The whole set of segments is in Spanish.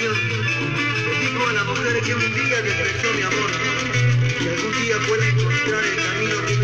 canción dedico a la mujer que un día despreciou mi amor. Y algún día pueda encontrar el camino que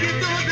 Get the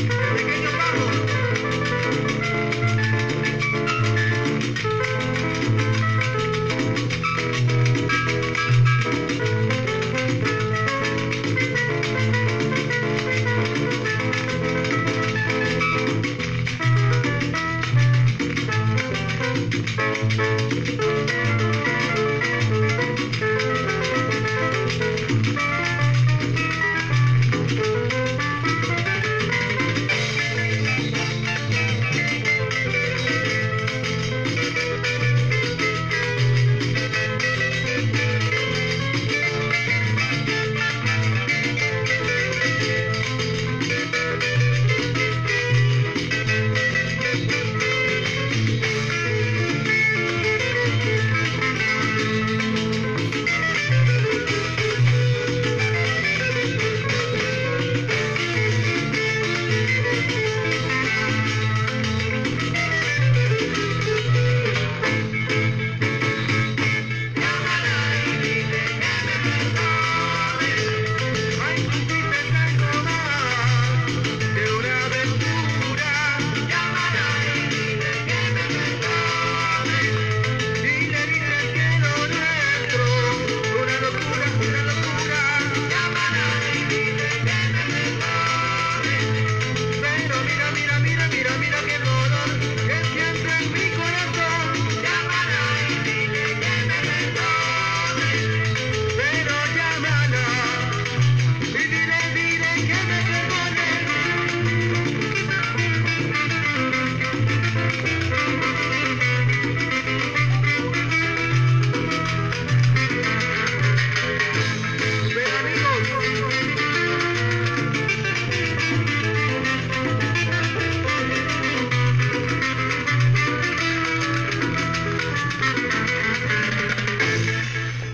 Thank you.